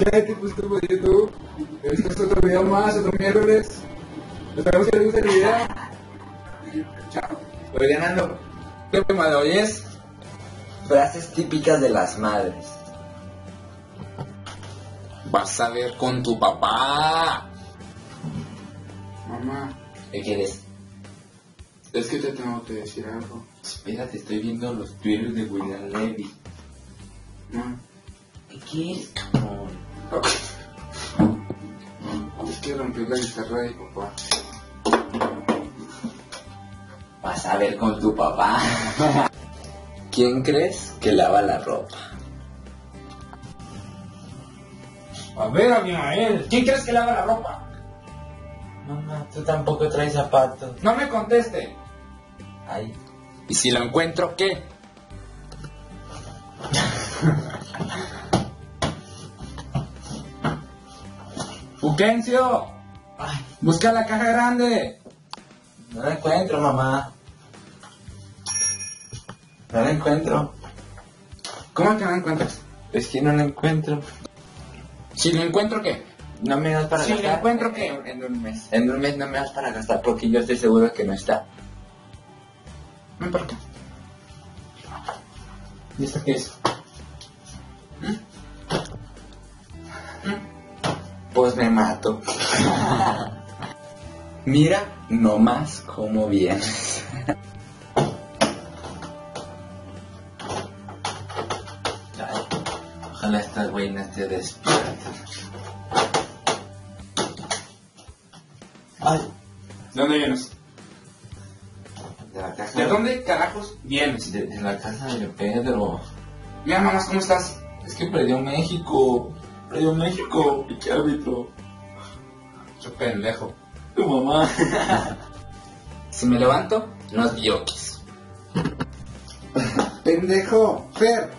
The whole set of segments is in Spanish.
Ya te pusiste por YouTube. Este es otro video más, otro miércoles. Esperamos que les guste el video. Chao. Voy ganando. El tema de hoy es Frases típicas de las madres. Vas a ver con tu papá. Mamá, ¿Qué quieres? es que te tengo que decir algo. Espérate, estoy viendo los tweets de William Levy. No. ¿Qué quieres, que rompí la guitarra de papá. Vas a ver con tu papá. ¿Quién crees que lava la ropa? A ver, Abimael, ¿quién crees que lava la ropa? Mamá, tú tampoco traes zapatos. No me conteste. Ay, ¿Y si lo encuentro, qué? Puquencio, ay, busca la caja grande. no la encuentro, mamá. No la encuentro. ¿Cómo que no la encuentras? Es que no la encuentro. Si lo encuentro, ¿qué? No me das para Si gastar. la encuentro, ¿qué? En, en un mes. En un mes no me das para gastar porque yo estoy seguro que no está. No importa. ¿Y esto qué es? Pues me mato. Mira nomás cómo vienes. Ojalá esta güey no esté despierta. Ay, ¿De dónde vienes? de la casa ¿De dónde carajos vienes? De, de la casa de Pedro. Mira, mamás, ¿cómo estás? Es que perdió México. Perdió México, pinche árbitro. Yo pendejo. Tu mamá. Si me levanto, no es diokis. Pendejo, Fer,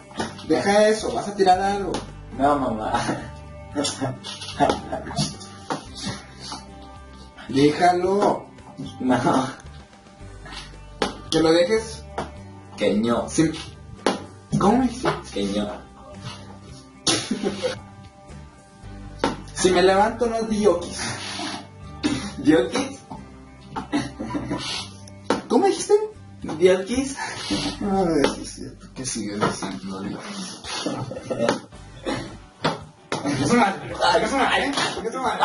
deja eso, vas a tirar algo. No, mamá. Déjalo, No. que lo dejes. Queño. sin- ¿Cómo me dices? Queño. Si me levanto, no es diokis. ¿Diokis? ¿Cómo dijiste? ¿Diokis? A ver, sí, es cierto. ¿Qué sigue diciendo es una? ¿Qué es una? ¿Eh? ¿Qué es una?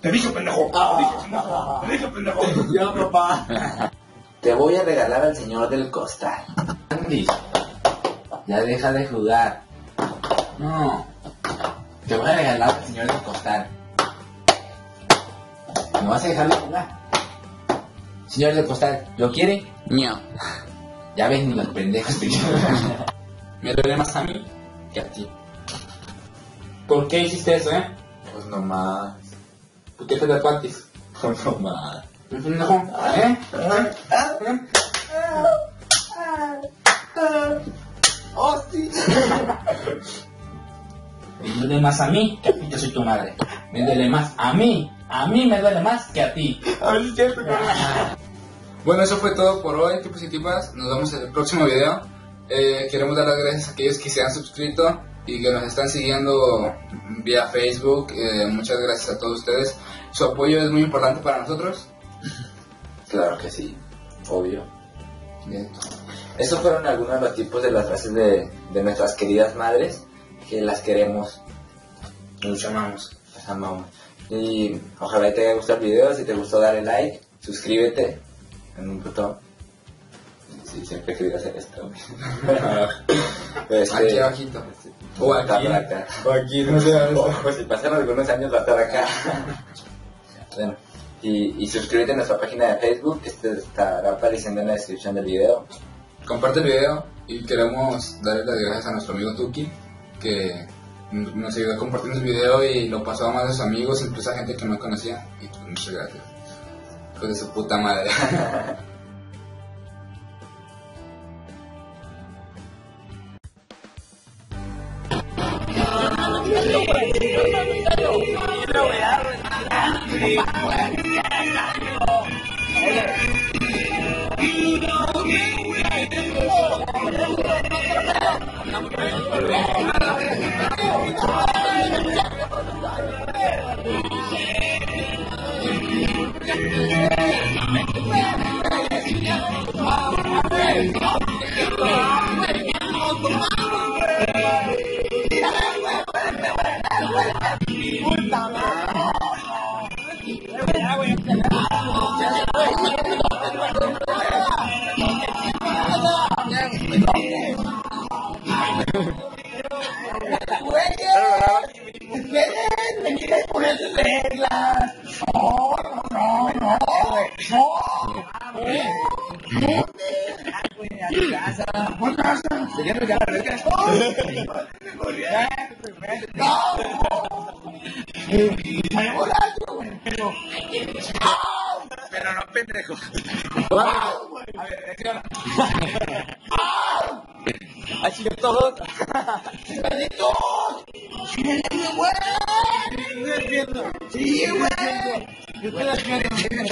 Te dije pendejo. Te dije pendejo. Te dije pendejo. Yo, papá. Te voy a regalar al señor del costal. Andy, ya deja de jugar. No. Te voy a regalar al señor del costal. ¿No vas a dejar de jugar? Señor del costal, ¿lo quiere? Miau. Ya ves ni los pendejos te Me duele más a mí. que a ti. ¿Por qué hiciste eso, eh? Pues nomás. ¿Por qué te tatuatis? Pues nomás. Pendejo. ¿Eh? ¿Eh? Duele más a mí que a ti, yo soy tu madre. Me duele más a mí. A mí me duele más que a ti. A ver si es cierto, Bueno, eso fue todo por hoy, qué positivas. Nos vemos en el próximo video. Eh, queremos dar las gracias a aquellos que se han suscrito y que nos están siguiendo vía Facebook. Eh, muchas gracias a todos ustedes. Su apoyo es muy importante para nosotros. Claro que sí, obvio. Bien. Esos fueron algunos de los tipos de las frases de, de nuestras queridas madres que las queremos, Mucho amamos. amamos. Y ojalá te haya gustado el video, si te gustó dale like, suscríbete en un botón. Sí, siempre he querido hacer esto. Este- Aquí abajito. O está aquí. por acá. O aquí, no sé. O, pues si pasan algunos años va a estar acá. bueno, y, y suscríbete a nuestra página de Facebook, que este estará apareciendo en la descripción del video. Comparte el video y queremos darle las gracias a nuestro amigo Tuki que nos ayudó compartiendo el video y lo pasó a más de sus amigos, incluso a gente que no conocía. Y pues, muchas gracias. Pues de su puta madre. Puta quieres poner reglas. No, no, no, no, no. No, a regalar. No. Güey, pero... Pero no, pendejo. A ver, reacciona. Que todos! estoy. Sí, güey. Yo te las viendo. Sí, me